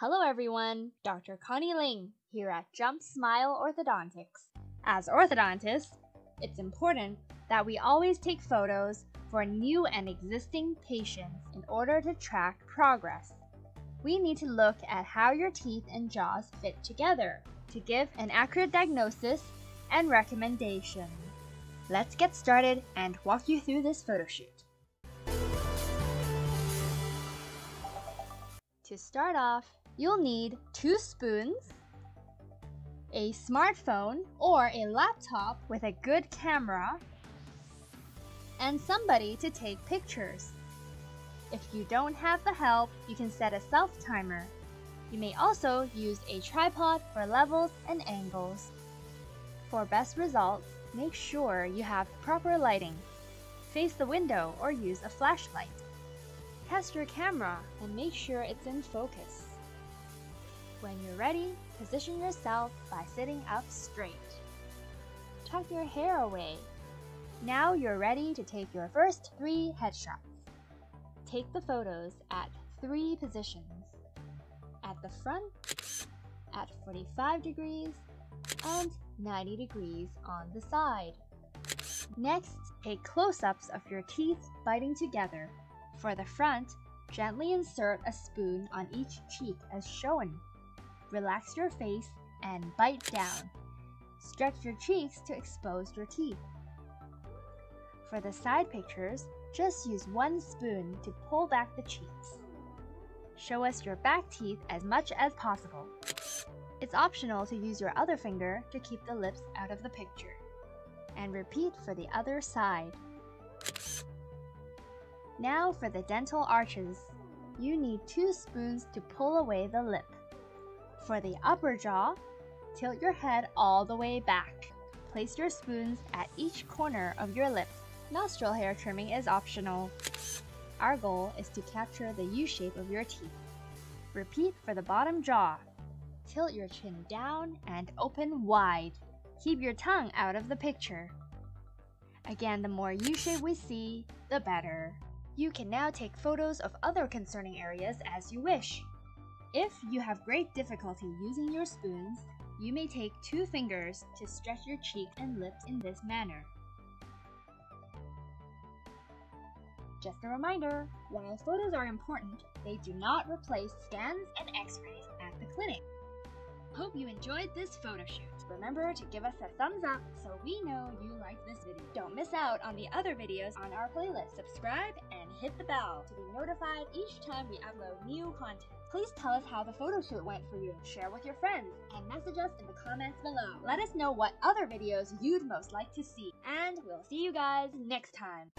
Hello everyone, Dr. Connie Ling here at Jump Smile Orthodontics. As orthodontists, it's important that we always take photos for new and existing patients in order to track progress. We need to look at how your teeth and jaws fit together to give an accurate diagnosis and recommendation. Let's get started and walk you through this photo shoot. To start off, you'll need two spoons, a smartphone or a laptop with a good camera, and somebody to take pictures. If you don't have the help, you can set a self-timer. You may also use a tripod for levels and angles. For best results, make sure you have proper lighting. Face the window or use a flashlight. Test your camera and make sure it's in focus. When you're ready, position yourself by sitting up straight. Tuck your hair away. Now you're ready to take your first three headshots. Take the photos at three positions. At the front, at 45 degrees, and 90 degrees on the side. Next, take close-ups of your teeth biting together. For the front, gently insert a spoon on each cheek as shown. Relax your face and bite down. Stretch your cheeks to expose your teeth. For the side pictures, just use one spoon to pull back the cheeks. Show us your back teeth as much as possible. It's optional to use your other finger to keep the lips out of the picture. And repeat for the other side. Now for the dental arches. You need two spoons to pull away the lip. For the upper jaw, tilt your head all the way back. Place your spoons at each corner of your lips. Nostril hair trimming is optional. Our goal is to capture the U shape of your teeth. Repeat for the bottom jaw. Tilt your chin down and open wide. Keep your tongue out of the picture. Again, the more U shape we see, the better. You can now take photos of other concerning areas as you wish. If you have great difficulty using your spoons, you may take two fingers to stretch your cheek and lips in this manner. Just a reminder, while photos are important, they do not replace scans and x-rays at the clinic. Hope you enjoyed this photo shoot. Remember to give us a thumbs up so we know you liked this video. Don't miss out on the other videos on our playlist. Subscribe and hit the bell to be notified each time we upload new content. Please tell us how the photo shoot went for you. Share with your friends and message us in the comments below. Let us know what other videos you'd most like to see. And we'll see you guys next time.